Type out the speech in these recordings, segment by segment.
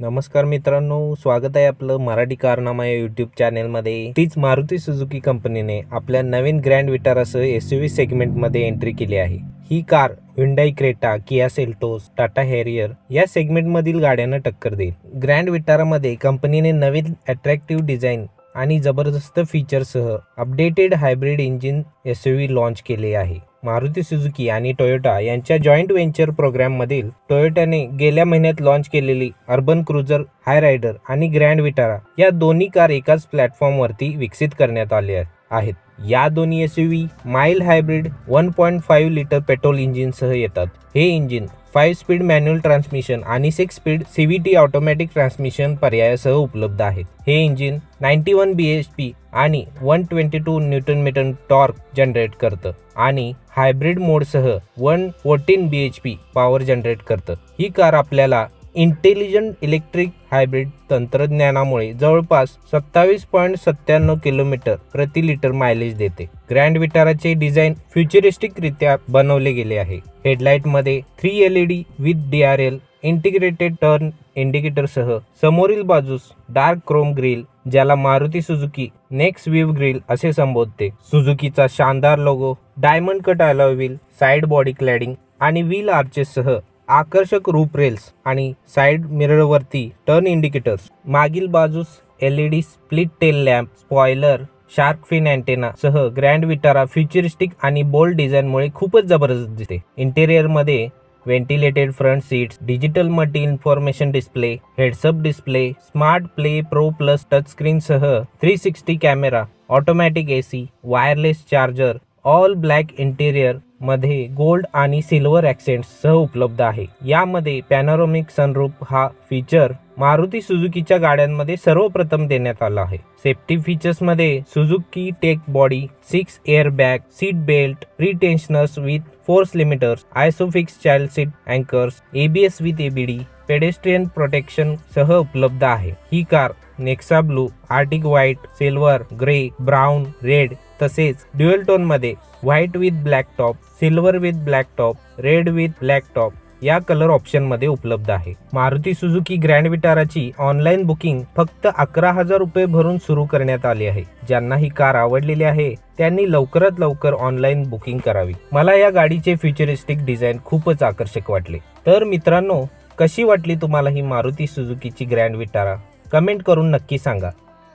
नमस्कार मित्रांनो स्वागत आहे आपलं मराठी कारनामा या युट्यूब चॅनेलमध्ये तीच मारुती सुझुकी कंपनीने आपल्या नवीन ग्रँड विटारासह एस यू व्ही सेगमेंटमध्ये एंट्री केली आहे. ही car Hyundai Creta Kia Seltos Tata Harrier या सेगमेंटमधील गाड्यांना टक्कर देईल. ग्रँड विटारामध्ये कंपनीने नवीन अट्रॅक्टिव्ह डिझाईन आणि जबरदस्त फीचरसह updated hybrid engine S U V launch केले आहे. मारुती सुझुकी आणि टोयोटा यांच्या जॉईंट व्हेंचर प्रोग्राममधील टोयोटाने गेल्या महिन्यात लॉन्च केलेली अर्बन क्रुझर हाय रायडर आणि ग्रँड विटारा या दोन्ही कार एकाच प्लॅटफॉर्मवरती विकसित करण्यात आले आहेत. आहेत. या दोन्ही S U V mild hybrid one point five litre petrol इंजिनसह येतात. हे engine five speed manual transmission आणि six speed CVT automatic transmission पर्यायासह उपलब्ध आहेत. हे engine ninety one B H P आणि one twenty two newton metre torque generate करतं आणि hybrid मोडसह one fourteen B H P power generate करतं. ही car आपल्याला इंटेलिजंट इलेक्ट्रिक हायब्रिड तंत्रज्ञानामुळे जवळपास सत्तावीस पॉईंट सत्त्याण्णव किलोमीटर प्रति लिटर मायलेज देते. ग्रँड विटाराचे डिझाईन फ्युचरिस्टिकरित्या बनवले गेले आहे. हेडलाईटमध्ये three L E D with D R L integrated turn इंडिकेटरसह समोरील बाजूस डार्क क्रोम ग्रिल ज्याला Maruti Suzuki next weave grille असे संबोधते. सुझुकीचा शानदार logo diamond cut alloy wheel side body cladding आणि व्हील आर्चेससह आकर्षक रूप रेल्स आणि साइड मिररवरती टर्न इंडिकेटर्स मागील बाजूस L E D split tail lamp spoiler shark fin antenna सह ग्रँड विटारा फ्युचरिस्टिक आणि बोल्ड डिझाईनमुळे खूपच जबरदस्त दिसते. इंटेरियरमध्ये ventilated front seats digital multi information display heads up display smart play pro plus touch screen सह three sixty camera automatic AC wireless charger all black interior मध्ये gold आणि silver accent सह उपलब्ध आहे. यामध्ये पॅनोरोमिक सनरूप हा फीचर मारुती सुझुकीच्या गाड्यांमध्ये सर्वप्रथम देण्यात आला आहे. Safety फीचर्समध्ये Suzuki tech body six air bag seat belt retensioners with force limiters ISOFIX child seat anchors ABS with ABD pedestrian protection सह उपलब्ध आहे. ही car Nexa blue arctic white silver grey brown red तसेच dual टोनमध्ये white with black top silver with black top red with black top या colour ऑप्शनमध्ये उपलब्ध आहे. Maruti Suzuki Grand विटाराची online booking फक्त अकरा हजार रुपये भरून सुरू करण्यात आली आहे. ज्यांना ही कार आवडलेली आहे त्यांनी लवकरात लवकर ऑनलाईन बुकिंग करावी. मला या गाडीचे फ्युचरिस्टिक डिझाईन खूपच आकर्षक वाटले. तर मित्रांनो कशी वाटली तुम्हाला ही मारुती सुझुकीची ग्रँड विटारा? कमेंट करून नक्की सांगा.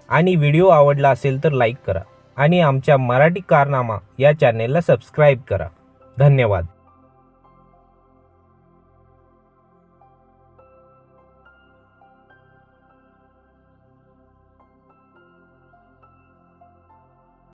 आणि व्हिडिओ आवडला असेल तर लाईक करा. आणि आमच्या मराठी कारनामा या चॅनेलला सबस्क्राईब करा. धन्यवाद.